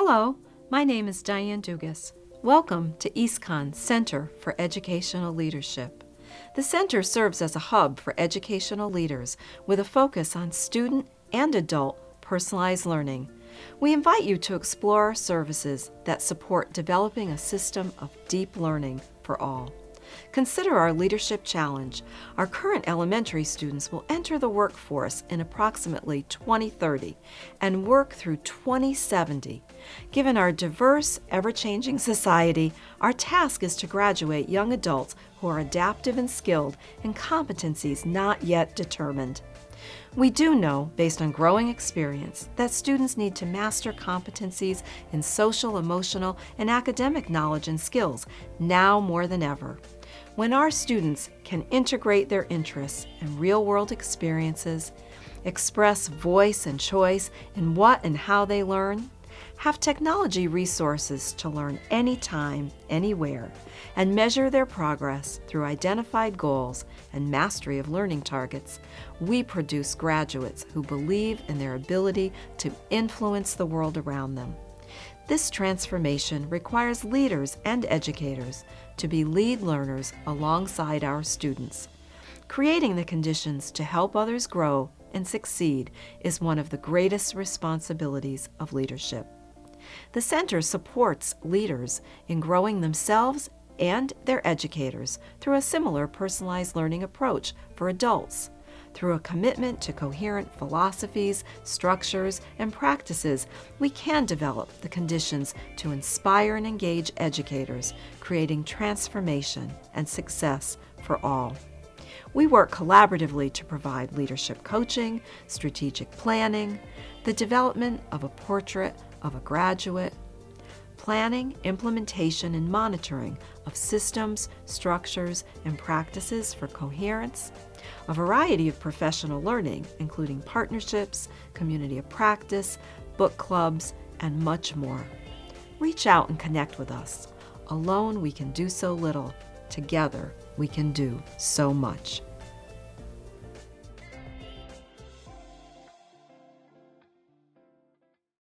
Hello, my name is Diane Dugas. Welcome to EASTCONN Center for Educational Leadership. The center serves as a hub for educational leaders with a focus on student and adult personalized learning. We invite you to explore our services that support developing a system of deep learning for all. Consider our Leadership Challenge. Our current elementary students will enter the workforce in approximately 2030 and work through 2070. Given our diverse, ever changing society, our task is to graduate young adults who are adaptive and skilled in competencies not yet determined. We do know, based on growing experience, that students need to master competencies in social, emotional, and academic knowledge and skills now more than ever. When our students can integrate their interests and real world experiences, express voice and choice in what and how they learn, have technology resources to learn anytime, anywhere, and measure their progress through identified goals and mastery of learning targets, we produce graduates who believe in their ability to influence the world around them. This transformation requires leaders and educators to be lead learners alongside our students. Creating the conditions to help others grow and succeed is one of the greatest responsibilities of leadership. The Center supports leaders in growing themselves and their educators through a similar personalized learning approach for adults. Through a commitment to coherent philosophies, structures, and practices, we can develop the conditions to inspire and engage educators, creating transformation and success for all. We work collaboratively to provide leadership coaching, strategic planning, the development of a portrait of a graduate, planning, implementation, and monitoring of systems, structures, and practices for coherence, a variety of professional learning, including partnerships, community of practice, book clubs, and much more. Reach out and connect with us. Alone, we can do so little. Together, we can do so much.